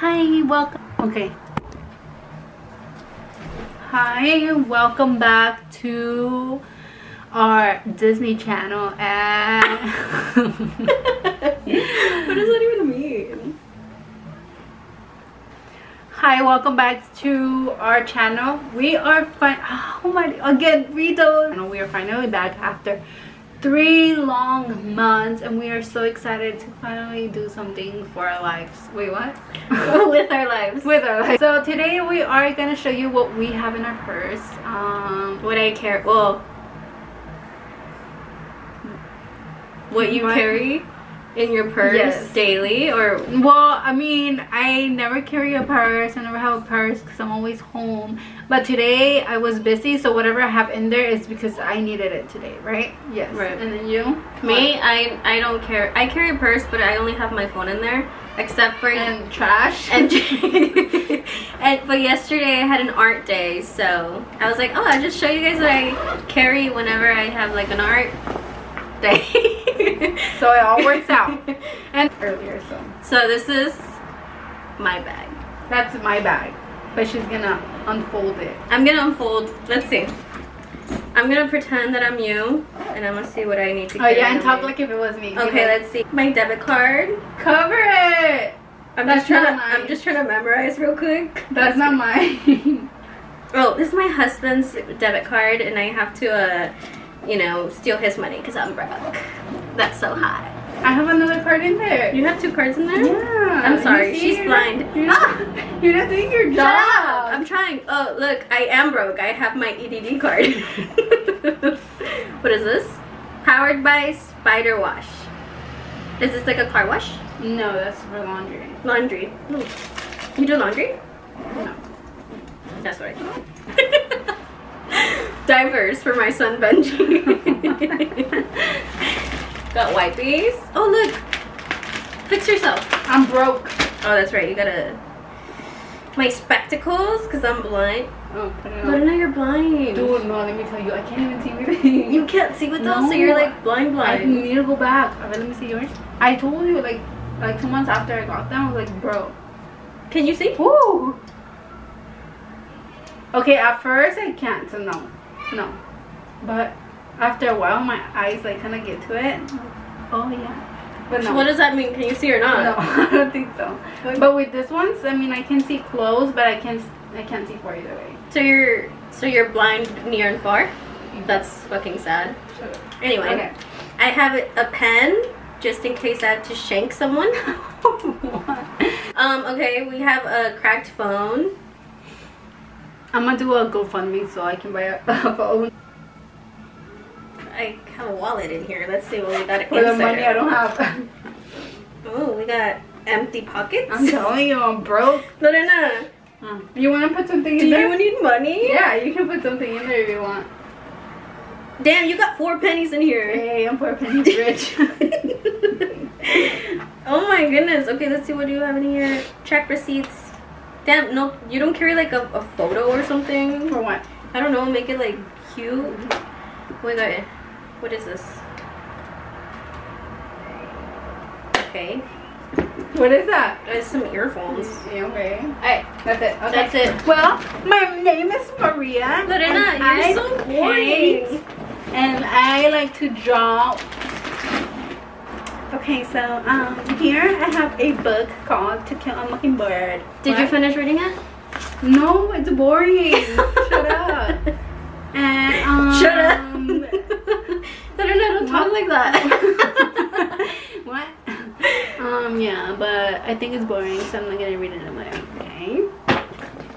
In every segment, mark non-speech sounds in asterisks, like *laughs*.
Hi, welcome. Okay. Hi, welcome back to our Disney Channel and *laughs* what does that even mean? Hi, welcome back to our channel. We are fine. Oh my, again, read those. We are finally back after three long months and we are so excited to finally do something for our lives. Wait what? *laughs* With our lives. With our lives. So today we are gonna show you what we have in our purse um what i care well what you carry in your purse yes. daily or? Well i mean i never carry a purse. I never have a purse because i'm always home. But today i was busy so whatever i have in there is because i needed it today right? Yes. Right. And then you? Me? What? i i don't care. I carry a purse but i only have my phone in there except for and trash? And, *laughs* *laughs* and but yesterday i had an art day so i was like oh i'll just show you guys what i carry whenever i have like an art day. *laughs* *laughs* so it all works out. *laughs* And earlier, so. So this is my bag. That's my bag. But she's gonna unfold it. I'm gonna unfold. Let's see. I'm gonna pretend that I'm you, and I'm gonna see what I need to. Oh yeah, and talk like if it was me. Okay, okay, let's see. My debit card. Cover it. I'm That's just trying to. Mine. I'm just trying to memorize real quick. That's not mine. *laughs* oh, this is my husband's debit card, and I have to uh, you know, steal his money because I'm broke. That's so hot. I have another card in there. You have two cards in there? Yeah. I'm sorry, she's blind. Not, you're, not, ah! *laughs* you're not doing your job. I'm trying. Oh, look, I am broke. I have my EDD card. *laughs* what is this? Powered by SpyderWash. Is this like a car wash? No, that's for laundry. Laundry. You do laundry? No. That's what I do. *laughs* Diapers for my son Benji. Got wipies. Oh look. Fix yourself. I'm broke. Oh that's right. You gotta my spectacles because I'm blind. Oh, put it on. But now you're blind. Dude, no, let me tell you, I can't even see anything. You can't see with those, no. so you're like blind blind. I need to go back. Okay, let me see yours. I told you like like two months after I got them, I was like, bro. Can you see? Ooh. Okay, at first I can't, so no no but after a while my eyes like kind of get to it. Oh yeah. But no. what does that mean? Can you see or not? No *laughs* i don't think so. But with this ones i mean i can see close but i can't. i can't see far either way. So you're so you're blind near and far? That's fucking sad. Anyway okay. i have a pen just in case i have to shank someone. *laughs* *laughs* Um okay we have a cracked phone. I'm gonna do a GoFundMe so I can buy a, phone. I have a wallet in here. Let's see what we got *laughs* For the money I don't have. oh, we got empty pockets. I'm telling you, I'm broke. *laughs* No, no, no. Huh. You want to put something Do in there? Do you need money? Yeah, you can put something in there if you want. Damn, you got four pennies in here. Hey, I'm four pennies *laughs* rich. oh my goodness. Okay, let's see what do you have in here. Check receipts. Damn, no, you don't carry like a, a photo or something? For what? I don't know, make it like cute. Mm-hmm. Wait, wait, what is this? Okay. What is that? It's some earphones. Yeah, okay. Alright, that's it. Okay. That's it. Well, my name is Maria. Lorena, you're I so boring. And I like to draw Okay, so um, here I have a book called To Kill a Mockingbird. Did what? you finish reading it? No, it's boring. *laughs* Shut up. *laughs* And um, Shut up. I don't know, don't talk like that. *laughs* *laughs* what? Um, yeah, but I think it's boring, so I'm not gonna read it in there. Okay.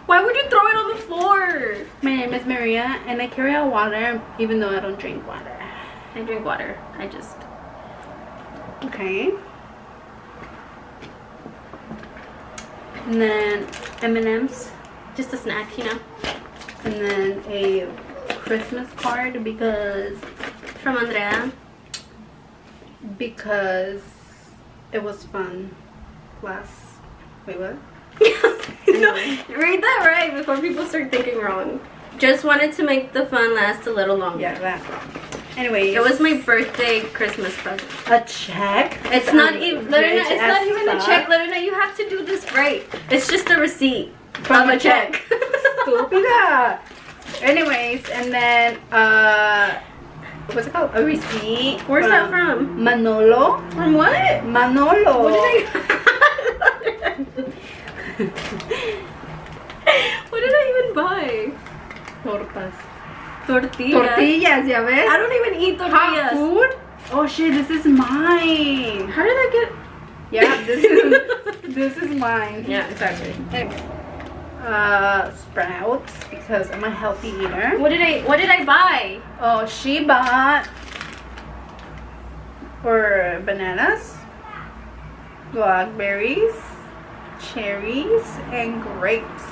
Why would you throw it on the floor? My name is Maria, and I carry out water, even though I don't drink water. I drink water. I just Okay. And then M&M's. Just a snack, you know. And then a Christmas card because... From Andrea. Because it was fun last... Wait, what? *laughs* no, read that right before people start thinking wrong. Just wanted to make the fun last a little longer. Yeah, that. Anyway, It was my birthday Christmas present. a check. It's not even Lorena, it's not even a check, Lorena, you have to do this right. It's just a receipt From a check. *laughs* Stupida. Anyways, and then uh, what's it called? A receipt. Where's that from? Manolo. From what? Manolo. What did I What did I even buy? Tortas. Tortillas. Tortillas, ya ves? I don't even eat tortillas. Hot food? Oh shit, this is mine. How did I get Yeah, this is *laughs* this is mine. Yeah, exactly. Anyway, uh, sprouts because I'm a healthy eater. What did I what did I buy? Oh, she bought for bananas, blackberries, cherries, and grapes.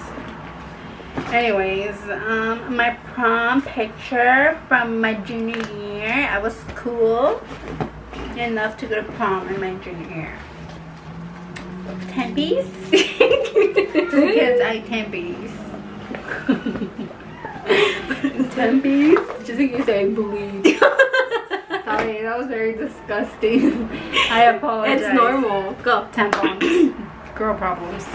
Anyways, um, my prom picture from my junior year. I was cool enough to go to prom in my junior year. Tempies? *laughs* I tempies. Tempies? Just in case I bleed. *laughs* Sorry, that was very disgusting. *laughs* I apologize. It's normal. Go. Tampons. *clears throat* Girl problems.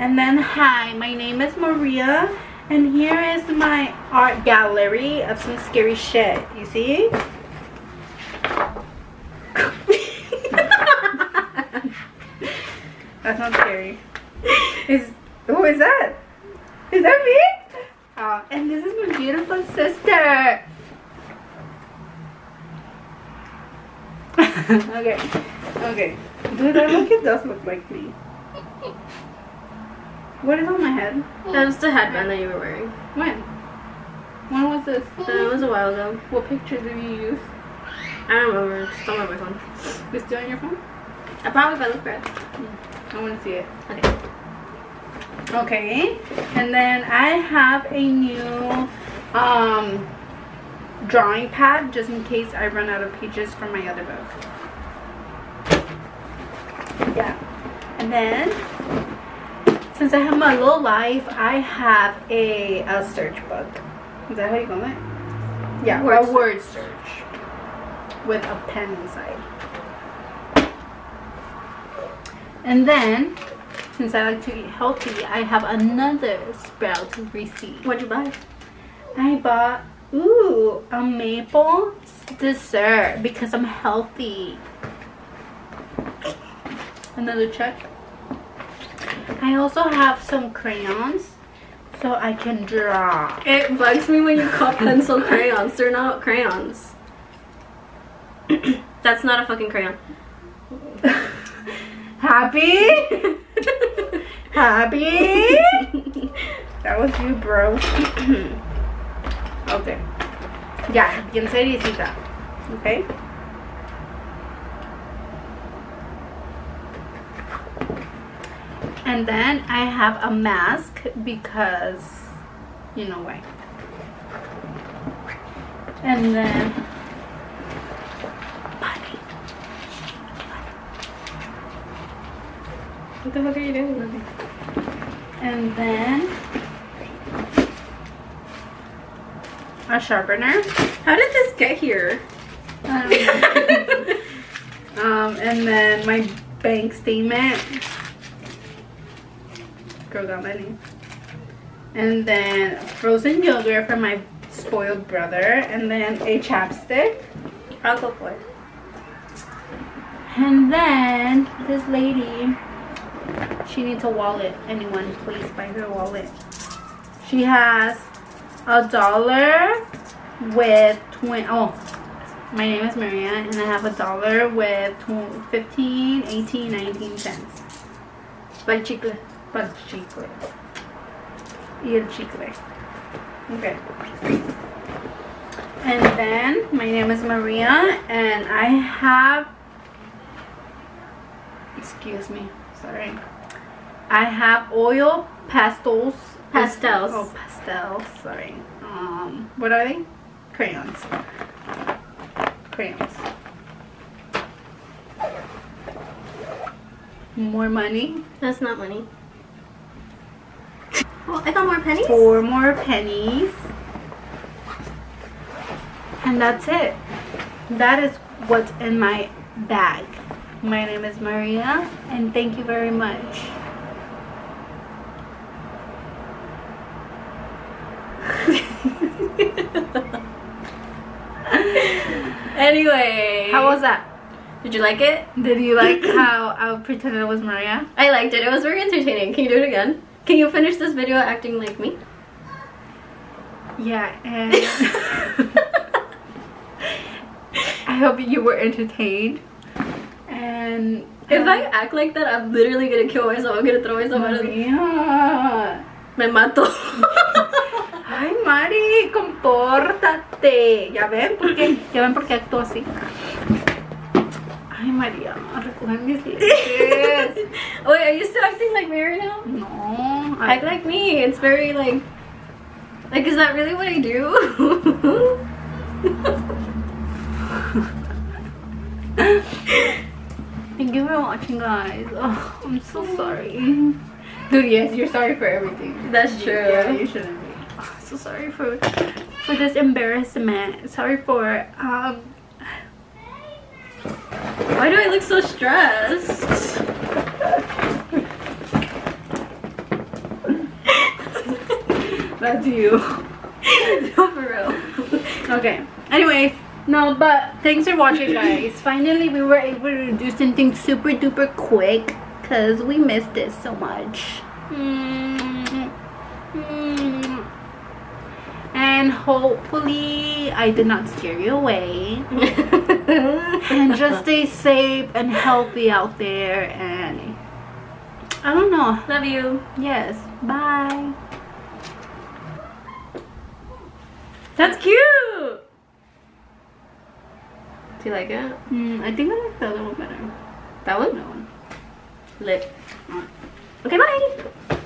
And then, hi, my name is Maria, and here is my art gallery of some scary shit. You see? *laughs* That's not scary. Is who is that? Is that me? Oh, and this is my beautiful sister. *laughs* okay, okay. Dude, that look it does look like me. What is on my head? That was the headband that you were wearing. When? When was this? That was a while ago. What picture did you use? I don't remember. It's still on my phone. It's still on your phone? I probably if I look for it. I want to see it. Okay. Okay, and then I have a new um, drawing pad just in case I run out of pages from my other book. Yeah, and then since I have my little life, I have a, a search book. Is that how you call it? Yeah, Word a word search with a pen inside. And then, since I like to eat healthy, I have another sprout receipt. What'd you buy? I bought, ooh, a maple dessert because I'm healthy. Another check. I also have some crayons so I can draw. It bugs me when you call pencil crayons. They're not crayons. *clears throat* That's not a fucking crayon. *laughs* Happy? *laughs* Happy? *laughs* That was you, bro. *clears throat* okay. Ya, bien seriecita. Okay. And then I have a mask because, you know why. And then, What the fuck are you doing? And then a sharpener. How did this get here? I *laughs* um, and then my bank statement. Girl got money. And then frozen yogurt for my spoiled brother. And then a chapstick. I'll go for it. And then this lady, she needs a wallet. Anyone, please buy her a wallet. She has a dollar with 20. Oh, my name is Maria, and I have a dollar with tw- 15, 18, 19 cents. Para el chicle. Para chicle. Y el chicle. Okay. And then my name is Maria, and I have excuse me sorry i have oil pastels Pastels. oh pastels sorry um what are they crayons crayons more money That's not money. Oh, I got more pennies. four more pennies And that's it. That is what's in my bag. My name is Maria, and thank you very much. Anyway. How was that? Did you like it? Did you like *coughs* how I pretended I was Maria? I liked it. It was very entertaining. Can you do it again? Can you finish this video acting like me? Yeah, and *laughs* I hope you were entertained. And If I um, act like that, I'm literally gonna kill myself. I'm gonna throw myself out of the... Maria. Me mato. *laughs* Ay, Mari, compórtate. Ya ven por qué, ya ven por qué actúo así. Ay, María, recoge mis lentes. *laughs* Wait, are you still acting like me right now? No, I... Act like me. It's very like... Like, is that really what I do? *laughs* Thank you for watching, guys. Oh, I'm so sorry. *laughs* Dude, yes, you're sorry for everything. That's true. Yeah, you shouldn't be. So sorry for for this embarrassment. Sorry for um. Why do I look so stressed? That's you. *laughs* no, for real. Okay. Anyways, no, but thanks for watching, guys. Finally, we were able to do something super duper quick because we missed it so much. Mm. Mm. And hopefully, I did not scare you away. *laughs* and just stay safe and healthy out there. And I don't know. Love you. Yes. Bye. That's cute. Do you like it? Mm, I think I like the other one better. That one? No one. Lip. Okay, bye.